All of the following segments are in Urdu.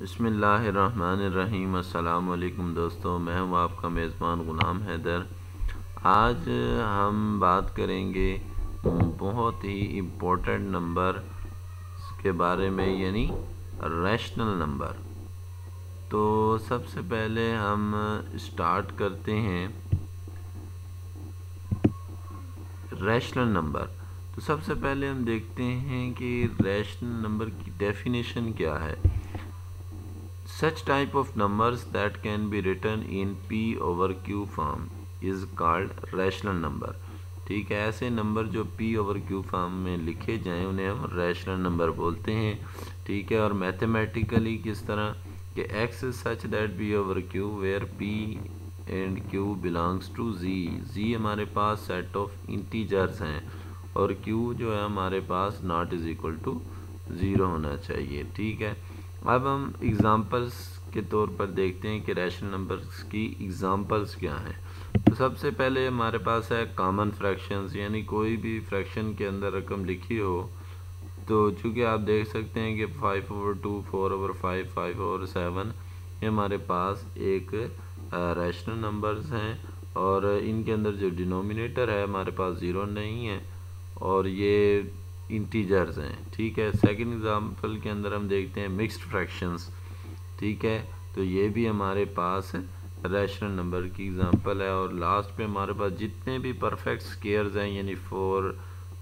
بسم اللہ الرحمن الرحیم، السلام علیکم دوستو، میں ہوں آپ کا میزبان غلام حیدر۔ آج ہم بات کریں گے بہت ہی امپورٹنٹ نمبر کے بارے میں یعنی ریشنل نمبر تو سب سے پہلے ہم اسٹارٹ کرتے ہیں ریشنل نمبر تو سب سے پہلے ہم دیکھتے ہیں کہ ریشنل نمبر کی ڈیفینیشن کیا ہے۔ Such type of numbers that can be written in P over Q form is called rational number. ٹھیک ہے، ایسے نمبر جو پی اوور کیو فارم میں لکھے جائیں، انہیں ہم ریشنل نمبر بولتے ہیں۔ ٹھیک ہے، اور میتھمیٹیکلی کس طرح؟ کہ x such that p over q where p and q belongs to Z Z ہمارے پاس سیٹ آف انٹیجرز ہیں، اور کیو جو ہے ہمارے پاس not is equal to zero ہونا چاہیے۔ ٹھیک ہے۔ اب ہم اگزامپلس کے طور پر دیکھتے ہیں کہ ریشنل نمبرز کی اگزامپلس کیا ہیں۔ تو سب سے پہلے ہمارے پاس ہے کامن فریکشنز یعنی کوئی بھی فریکشن کے اندر رقم لکھی ہو۔ تو چونکہ آپ دیکھ سکتے ہیں کہ five over two four over five five over seven یہ ہمارے پاس ایک ریشنل نمبرز ہیں۔ اور ان کے اندر جو ڈینومینیٹر ہے، ہمارے پاس زیرو نہیں ہے۔ اور یہ انٹیجرز ہیں، ٹھیک ہے؟ سیکنڈ ایگزامپل کے اندر ہم دیکھتے ہیں مکسڈ فریکشنز ٹھیک ہے؟ تو یہ بھی ہمارے پاس ریشنل نمبر کی ایگزامپل ہے اور لاسٹ پہ ہمارے پاس جتنے بھی پرفیکٹ سکیئرز ہیں یعنی four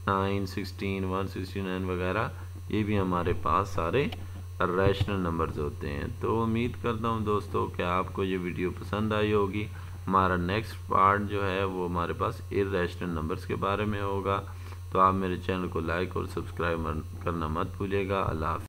nine sixteen one sixty nine وغیرہ، یہ بھی ہمارے پاس سارے ریشنل نمبرز ہوتے ہیں۔ تو امید کرتا ہوں دوستو کہ آپ کو یہ ویڈیو پسند آئی ہوگی۔ ہمارا نیکسٹ پارٹ جو ہے، وہ ہمارے پاس ار ریشنل نمبرز کے بارے میں ہوگا۔ تو آپ میرے چینل کو لائک اور سبسکرائب کرنا مت بھولیے گا۔ اللہ حافظ۔